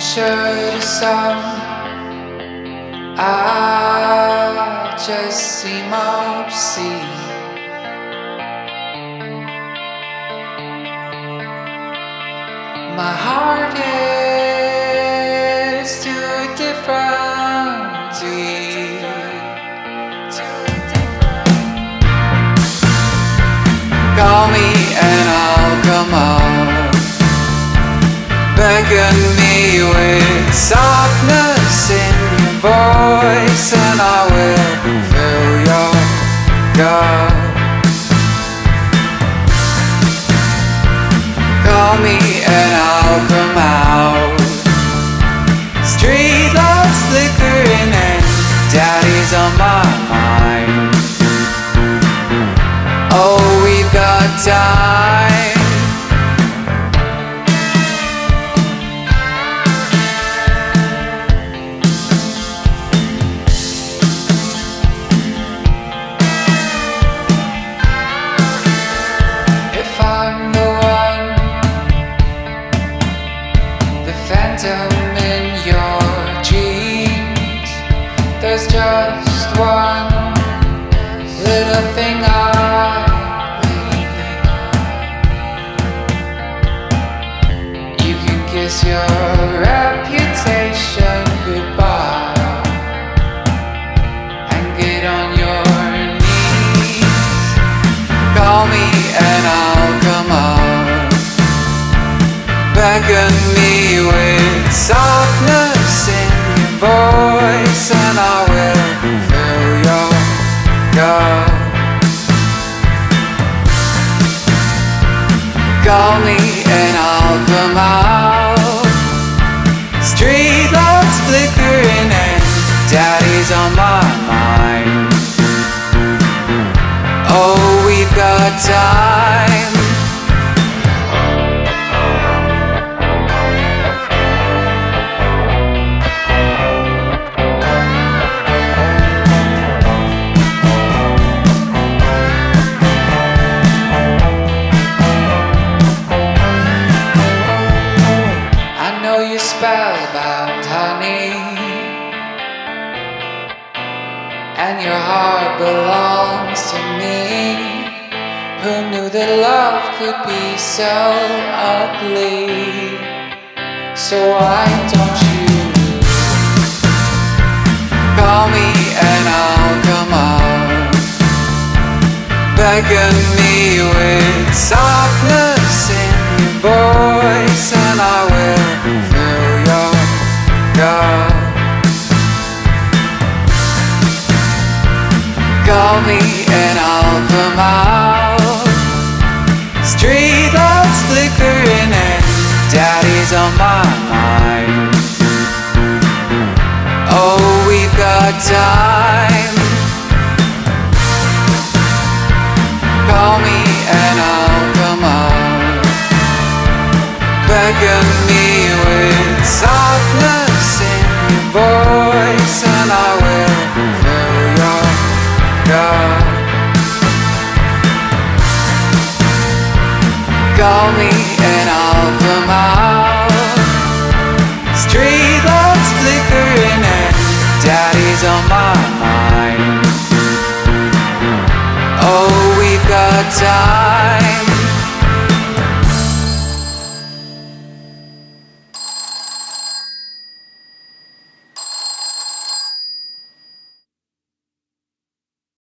sure to some I just seem obscene My heart is too different to you. Call me softness in your voice And I will fill your cup. Call me and I'll come out. Street lights flickering and daddy's on my mind. Oh, we've got time there's just one little thing I You can kiss your reputation goodbye and get on your knees. Call me and I'll come up. Beckon me with softness in your voice, and I will fill your cup. Call me and I'll come out. Street lights flickering and daddy's on my mind. Oh, we've got time. Spellbound, honey. And your heart belongs to me. Who knew that love could be so ugly? So why don't you call me and I'll come up? Beckon me Call me and I'll come out. Street lights flickering and daddy's on my mind. Oh, we've got time. Call me and I'll come up. Beckon me with softness mind.